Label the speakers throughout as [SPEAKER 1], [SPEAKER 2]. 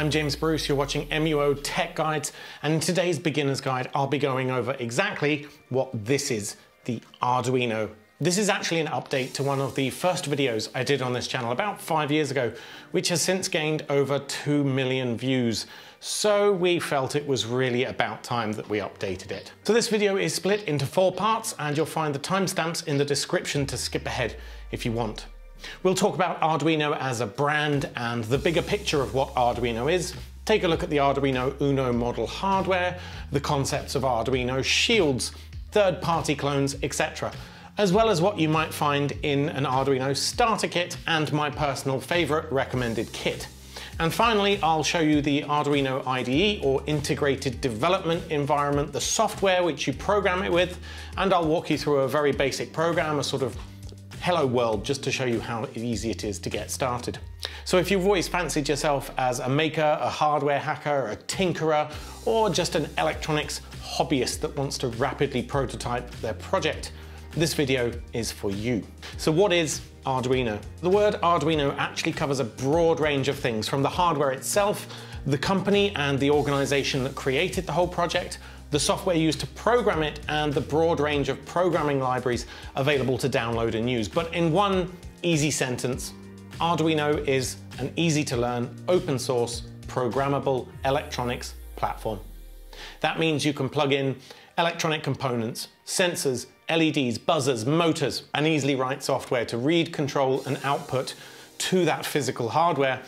[SPEAKER 1] I'm James Bruce, you're watching MUO Tech Guides, and in today's beginner's guide, I'll be going over exactly what this is, the Arduino. This is actually an update to one of the first videos I did on this channel about five years ago, which has since gained over 2 million views. So we felt it was really about time that we updated it. So this video is split into four parts and you'll find the timestamps in the description to skip ahead if you want. We'll talk about Arduino as a brand and the bigger picture of what Arduino is, take a look at the Arduino Uno model hardware, the concepts of Arduino shields, third-party clones, etc., as well as what you might find in an Arduino starter kit and my personal favorite recommended kit. And finally, I'll show you the Arduino IDE or integrated development environment, the software which you program it with, and I'll walk you through a very basic program, a sort of hello world just to show you how easy it is to get started. So if you've always fancied yourself as a maker, a hardware hacker, a tinkerer, or just an electronics hobbyist that wants to rapidly prototype their project, this video is for you. So what is Arduino? The word Arduino actually covers a broad range of things from the hardware itself, the company and the organization that created the whole project, the software used to program it, and the broad range of programming libraries available to download and use. But in one easy sentence, Arduino is an easy to learn, open source, programmable electronics platform. That means you can plug in electronic components, sensors, LEDs, buzzers, motors, and easily write software to read, control, and output to that physical hardware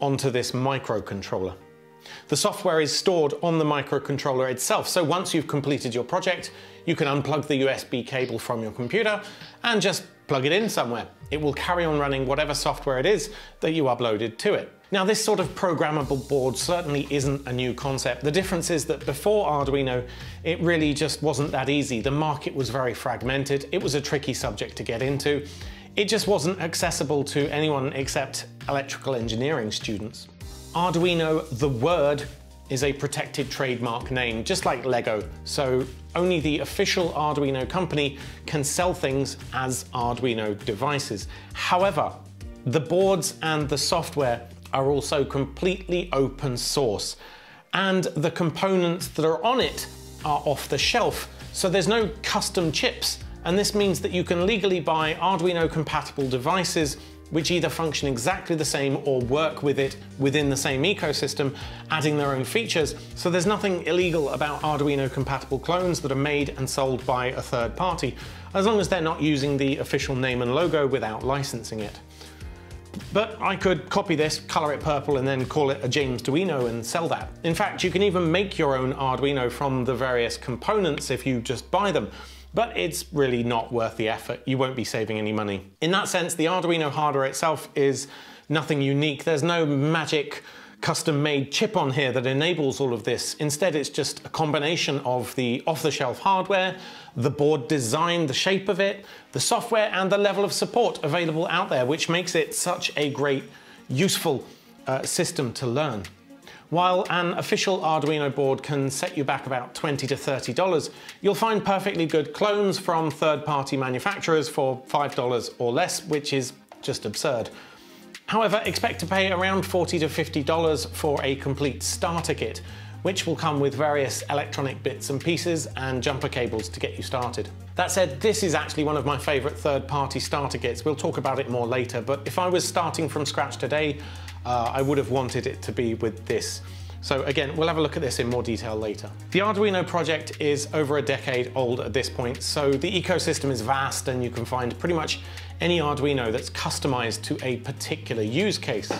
[SPEAKER 1] onto this microcontroller. The software is stored on the microcontroller itself, so once you've completed your project, you can unplug the USB cable from your computer and just plug it in somewhere. It will carry on running whatever software it is that you uploaded to it. Now this sort of programmable board certainly isn't a new concept. The difference is that before Arduino, it really just wasn't that easy. The market was very fragmented. It was a tricky subject to get into. It just wasn't accessible to anyone except electrical engineering students. Arduino, the word, is a protected trademark name, just like Lego. So only the official Arduino company can sell things as Arduino devices. However, the boards and the software are also completely open source. And the components that are on it are off the shelf. So there's no custom chips. And this means that you can legally buy Arduino compatible devices which either function exactly the same or work with it within the same ecosystem, adding their own features. So there's nothing illegal about Arduino compatible clones that are made and sold by a third party, as long as they're not using the official name and logo without licensing it. But I could copy this, color it purple, and then call it a James Duino and sell that. In fact, you can even make your own Arduino from the various components if you just buy them but it's really not worth the effort. You won't be saving any money. In that sense, the Arduino hardware itself is nothing unique. There's no magic custom made chip on here that enables all of this. Instead, it's just a combination of the off-the-shelf hardware, the board design, the shape of it, the software, and the level of support available out there, which makes it such a great, useful uh, system to learn. While an official Arduino board can set you back about 20 to $30, you'll find perfectly good clones from third-party manufacturers for $5 or less, which is just absurd. However, expect to pay around 40 to $50 for a complete starter kit, which will come with various electronic bits and pieces and jumper cables to get you started. That said, this is actually one of my favorite third-party starter kits. We'll talk about it more later, but if I was starting from scratch today, uh, I would have wanted it to be with this. So again, we'll have a look at this in more detail later. The Arduino project is over a decade old at this point, so the ecosystem is vast and you can find pretty much any Arduino that's customized to a particular use case,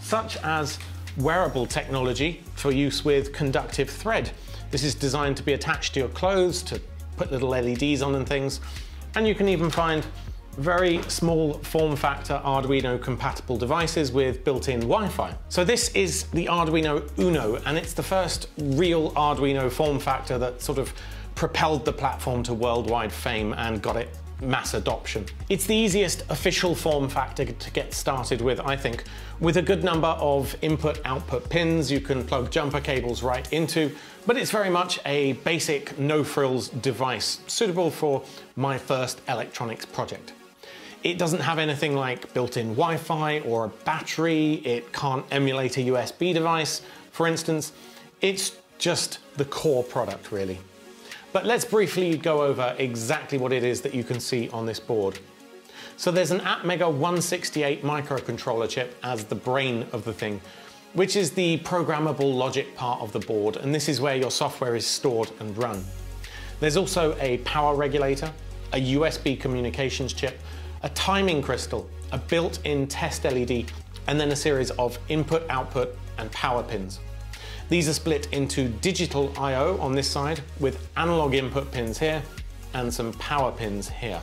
[SPEAKER 1] such as wearable technology for use with conductive thread. This is designed to be attached to your clothes, to put little LEDs on and things. And you can even find very small form factor Arduino compatible devices with built-in Wi-Fi. So this is the Arduino Uno and it's the first real Arduino form factor that sort of propelled the platform to worldwide fame and got it mass adoption. It's the easiest official form factor to get started with, I think. With a good number of input-output pins you can plug jumper cables right into, but it's very much a basic no-frills device, suitable for my first electronics project. It doesn't have anything like built-in Wi-Fi or a battery. It can't emulate a USB device, for instance. It's just the core product, really. But let's briefly go over exactly what it is that you can see on this board. So there's an Atmega 168 microcontroller chip as the brain of the thing, which is the programmable logic part of the board, and this is where your software is stored and run. There's also a power regulator, a USB communications chip, a timing crystal, a built-in test LED, and then a series of input, output, and power pins. These are split into digital I.O. on this side with analog input pins here and some power pins here.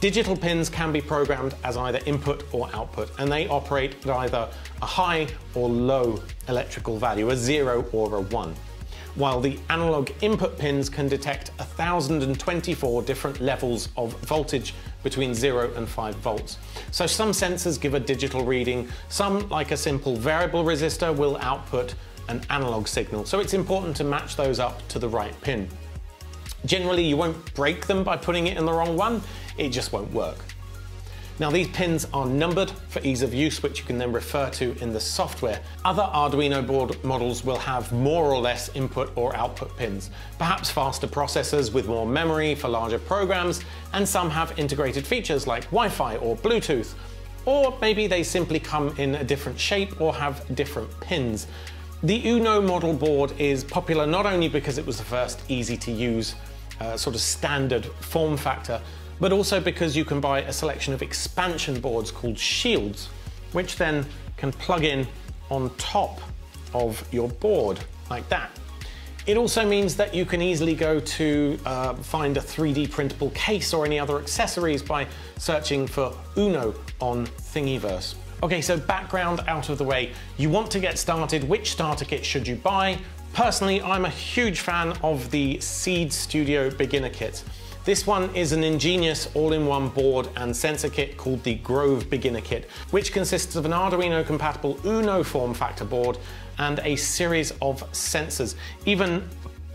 [SPEAKER 1] Digital pins can be programmed as either input or output, and they operate at either a high or low electrical value, a zero or a one while the analog input pins can detect 1024 different levels of voltage between 0 and 5 volts. So some sensors give a digital reading, some, like a simple variable resistor, will output an analog signal. So it's important to match those up to the right pin. Generally, you won't break them by putting it in the wrong one, it just won't work. Now these pins are numbered for ease of use, which you can then refer to in the software. Other Arduino board models will have more or less input or output pins, perhaps faster processors with more memory for larger programs, and some have integrated features like Wi-Fi or Bluetooth, or maybe they simply come in a different shape or have different pins. The Uno model board is popular not only because it was the first easy to use uh, sort of standard form factor, but also because you can buy a selection of expansion boards called shields, which then can plug in on top of your board like that. It also means that you can easily go to uh, find a 3D printable case or any other accessories by searching for Uno on Thingiverse. Okay, so background out of the way. You want to get started, which starter kit should you buy? Personally, I'm a huge fan of the Seeed Studio beginner kit. This one is an ingenious all-in-one board and sensor kit called the Grove Beginner Kit, which consists of an Arduino compatible Uno form factor board and a series of sensors, even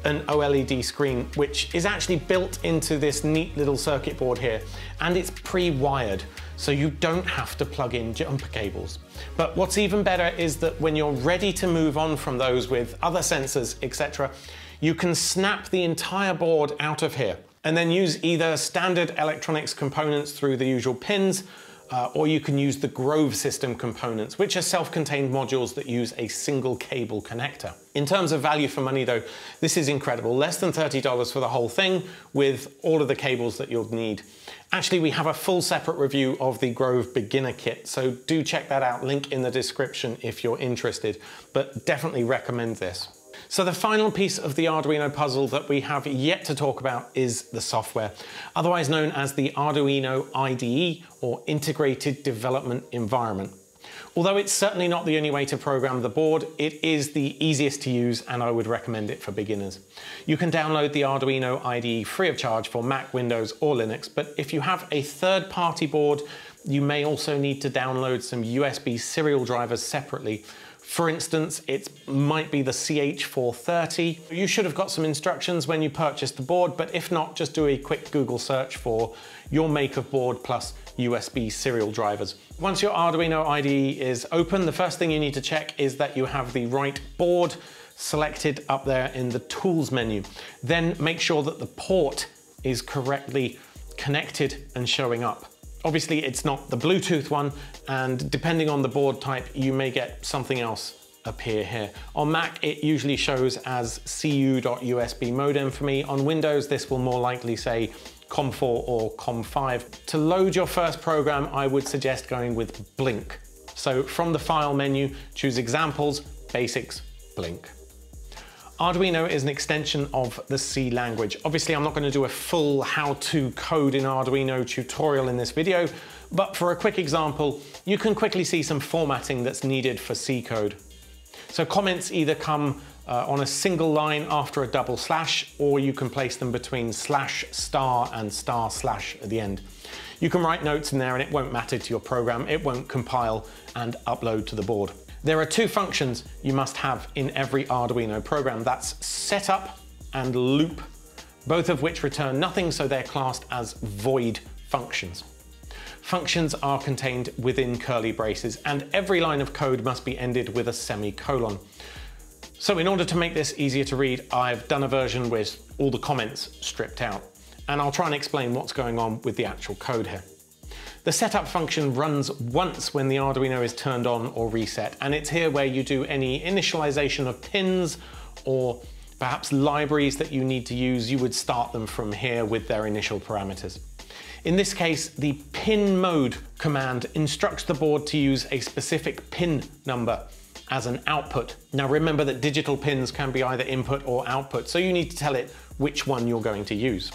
[SPEAKER 1] an OLED screen, which is actually built into this neat little circuit board here, and it's pre-wired, so you don't have to plug in jumper cables. But what's even better is that when you're ready to move on from those with other sensors, etc., you can snap the entire board out of here and then use either standard electronics components through the usual pins, uh, or you can use the Grove system components, which are self-contained modules that use a single cable connector. In terms of value for money though, this is incredible. Less than $30 for the whole thing with all of the cables that you'll need. Actually, we have a full separate review of the Grove beginner kit, so do check that out, link in the description if you're interested, but definitely recommend this. So the final piece of the Arduino puzzle that we have yet to talk about is the software, otherwise known as the Arduino IDE or Integrated Development Environment. Although it's certainly not the only way to program the board, it is the easiest to use and I would recommend it for beginners. You can download the Arduino IDE free of charge for Mac, Windows or Linux, but if you have a third-party board, you may also need to download some USB serial drivers separately for instance, it might be the CH430. You should have got some instructions when you purchased the board, but if not, just do a quick Google search for your make of board plus USB serial drivers. Once your Arduino IDE is open, the first thing you need to check is that you have the right board selected up there in the tools menu. Then make sure that the port is correctly connected and showing up. Obviously it's not the Bluetooth one and depending on the board type you may get something else appear here. On Mac it usually shows as cu.usb modem for me. On Windows this will more likely say COM4 or COM5. To load your first program I would suggest going with Blink. So from the file menu choose examples, basics, Blink. Arduino is an extension of the C language. Obviously, I'm not going to do a full how-to code in Arduino tutorial in this video, but for a quick example, you can quickly see some formatting that's needed for C code. So comments either come uh, on a single line after a double slash, or you can place them between slash star and star slash at the end. You can write notes in there and it won't matter to your program, it won't compile and upload to the board. There are two functions you must have in every Arduino program. That's setup and loop, both of which return nothing, so they're classed as void functions. functions are contained within curly braces and every line of code must be ended with a semicolon. So in order to make this easier to read, I've done a version with all the comments stripped out. And I'll try and explain what's going on with the actual code here. The setup function runs once when the Arduino is turned on or reset, and it's here where you do any initialization of pins or perhaps libraries that you need to use, you would start them from here with their initial parameters. In this case, the pin mode command instructs the board to use a specific pin number as an output. Now remember that digital pins can be either input or output, so you need to tell it which one you're going to use.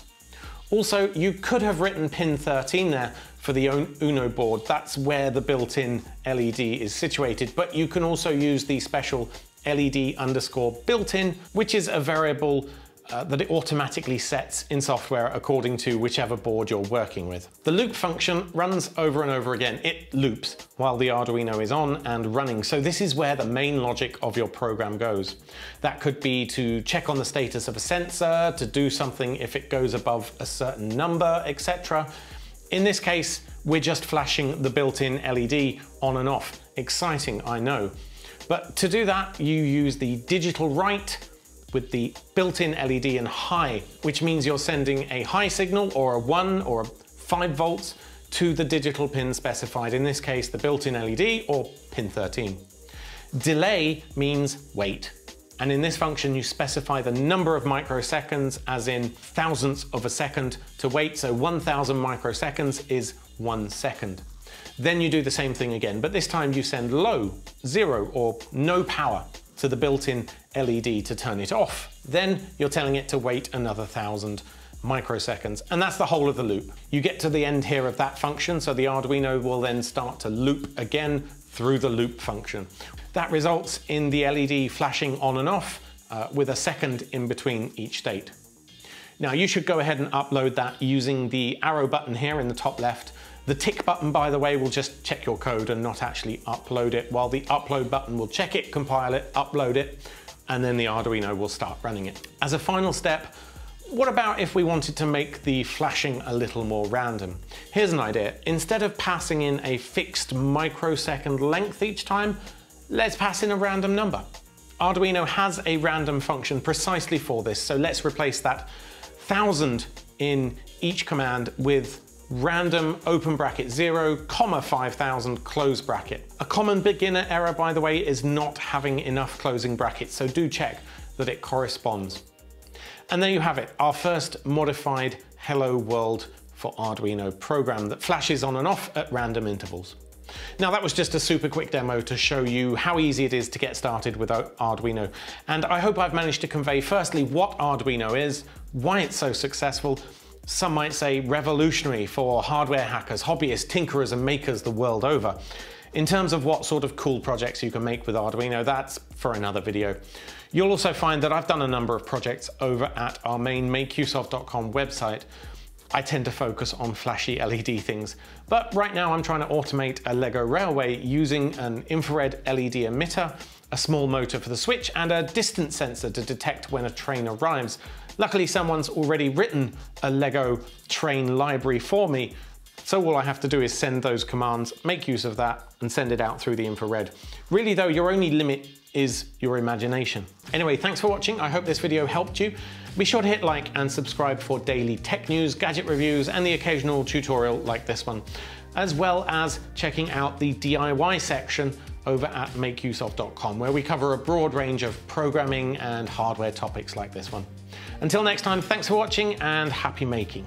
[SPEAKER 1] Also, you could have written pin 13 there for the Uno board. That's where the built-in LED is situated, but you can also use the special LED underscore built-in, which is a variable uh, that it automatically sets in software according to whichever board you're working with. The loop function runs over and over again. It loops while the Arduino is on and running. So this is where the main logic of your program goes. That could be to check on the status of a sensor, to do something if it goes above a certain number, etc. In this case, we're just flashing the built-in LED on and off. Exciting, I know. But to do that, you use the digital write with the built-in LED in high, which means you're sending a high signal or a 1 or a 5 volts to the digital pin specified, in this case the built-in LED or pin 13. Delay means wait. And in this function, you specify the number of microseconds, as in thousandths of a second to wait. So 1000 microseconds is one second. Then you do the same thing again, but this time you send low, zero, or no power to the built-in LED to turn it off. Then you're telling it to wait another thousand microseconds, and that's the whole of the loop. You get to the end here of that function, so the Arduino will then start to loop again through the loop function. That results in the LED flashing on and off uh, with a second in between each state. Now you should go ahead and upload that using the arrow button here in the top left the tick button, by the way, will just check your code and not actually upload it, while the upload button will check it, compile it, upload it, and then the Arduino will start running it. As a final step, what about if we wanted to make the flashing a little more random? Here's an idea. Instead of passing in a fixed microsecond length each time, let's pass in a random number. Arduino has a random function precisely for this, so let's replace that 1000 in each command with random open bracket 0, comma 5000 close bracket. A common beginner error, by the way, is not having enough closing brackets, so do check that it corresponds. And there you have it, our first modified Hello World for Arduino program that flashes on and off at random intervals. Now that was just a super quick demo to show you how easy it is to get started with Arduino. And I hope I've managed to convey firstly what Arduino is, why it's so successful, some might say revolutionary for hardware hackers, hobbyists, tinkerers and makers the world over. In terms of what sort of cool projects you can make with Arduino, that's for another video. You'll also find that I've done a number of projects over at our main makeuseof.com website. I tend to focus on flashy LED things, but right now I'm trying to automate a Lego railway using an infrared LED emitter, a small motor for the switch, and a distance sensor to detect when a train arrives, Luckily, someone's already written a Lego train library for me, so all I have to do is send those commands, make use of that, and send it out through the infrared. Really though, your only limit is your imagination. Anyway, thanks for watching. I hope this video helped you. Be sure to hit like and subscribe for daily tech news, gadget reviews, and the occasional tutorial like this one, as well as checking out the DIY section over at makeuseof.com, where we cover a broad range of programming and hardware topics like this one. Until next time, thanks for watching and happy making.